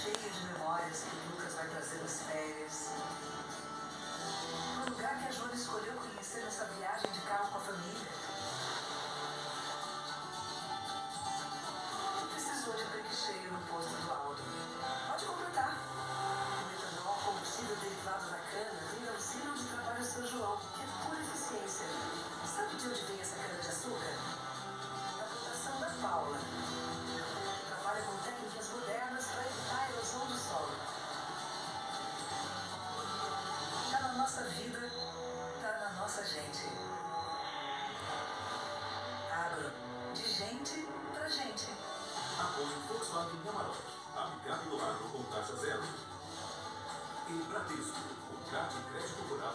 season. Volkswagen Camarão. Aplicado no agro com taxa zero. E Bradesco, o cartão crédito rural